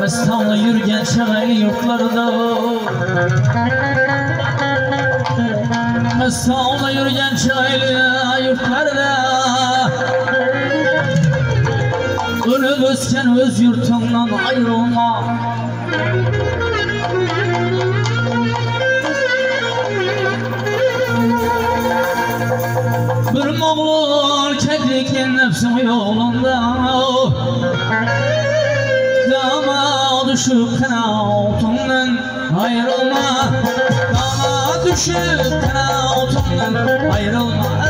Mestanla yürgen şagali yurtlarda Mestanla yürgen şagali yurtlarda Ölüp özken öz yurtundan ayrılma Bir moğul keklikli nefsim yolunda. Dama düşüp kanatımdan ayrılma. Dama düşüp kanatımdan ayrılma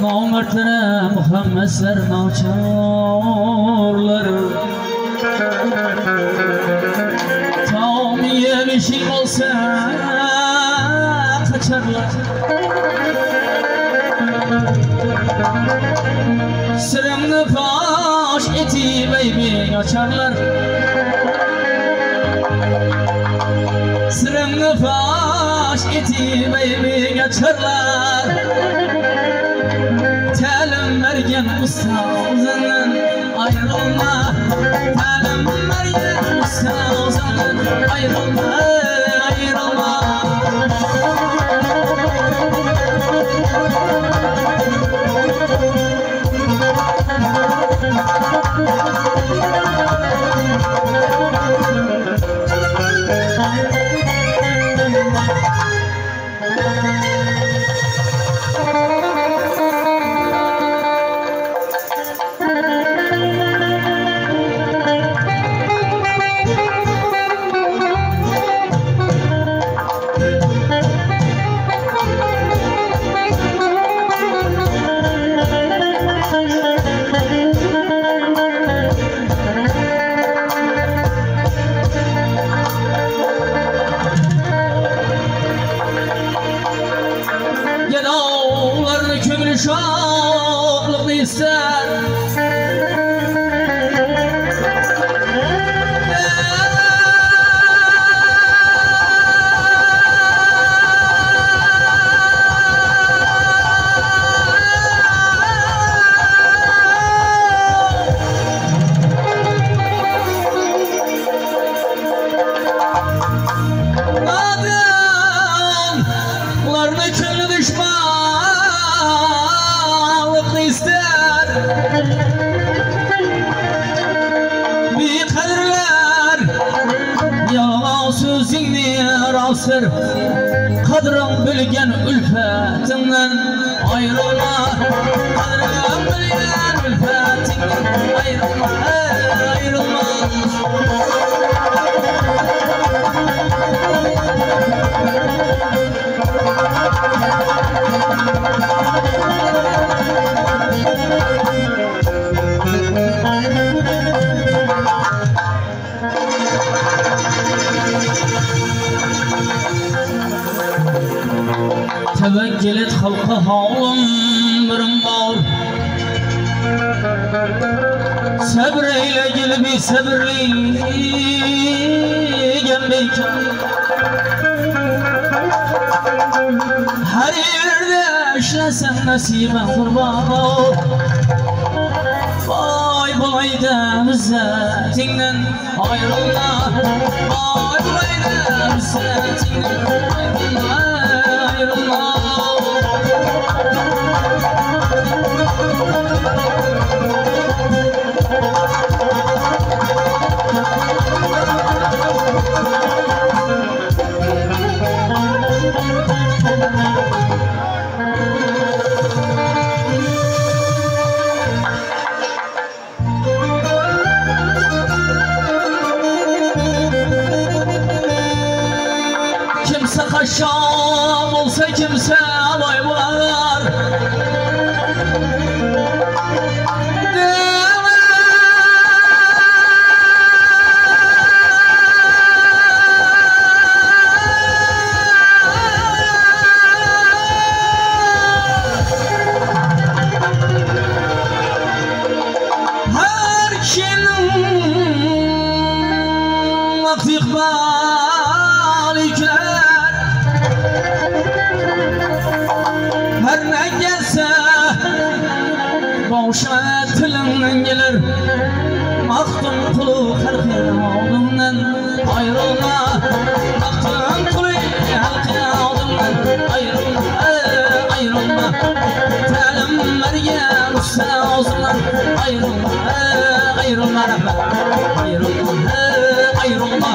Namertlere Muhammedler naçarlar. Tam yemişim olsa kaçarlar. Sırrımı faş eti beybi açarlar. Sırrımı faş eti beybi açarlar Telim vergen ustazından ayrılma. Telim vergen ustazından ayrılma ayrılma شوق لقيسان sir qadring bilgan ulfatingdan ayrilma qadring bilgan ulfatingdan ayrilma ayrilma Thank. Et halka havlum birim var. Sabr eyle gel bir sabrli gembeyken Her yerde işlesen nasiben kurban Vay bulayda izzetinden ayrılma Vay bulayda izzetinden ayrılma Şam olsa kimse alay var. Herkesin aklı var. o'sha tilimdan kelar maqtin qulu har xil oldimdan ayrilma maqtin quli har xil oldimdan ayrilma ayrilma ta'lim barga usta og'zimdan ayrilma ayrilma rahmat ayrilma